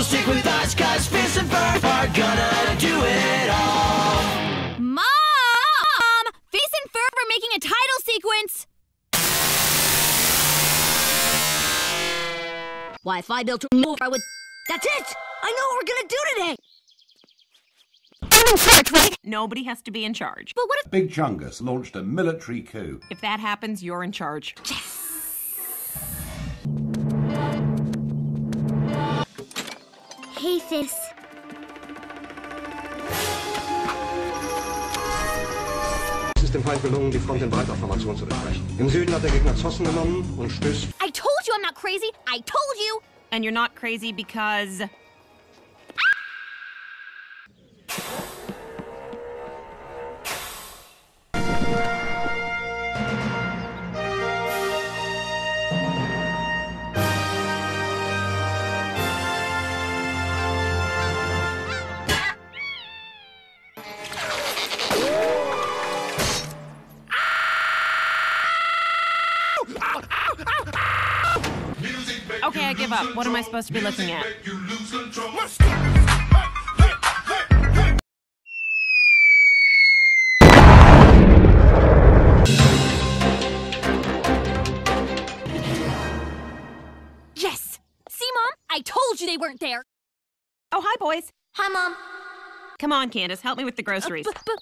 So stick with us, cause Fist and Ferb are gonna do it all. Mom! Face and Ferb are making a title sequence! Wi-Fi built more with... That's it! I know what we're gonna do today! I'm in charge, right? Nobody has to be in charge. But what if... Big Chungus launched a military coup. If that happens, you're in charge. Hey, Fizz. Es ist dem Feind gelungen, die Front in breiter Formation zu durchbrechen. Im Süden hat der Gegner Zossen genommen und stößt I told you I'm not crazy! I told you! And you're not crazy because. Okay, I give up. What am I supposed to be looking at? Yes! See, Mom? I told you they weren't there! Oh, hi, boys. Hi, Mom. Come on, Candace, help me with the groceries. Uh, but,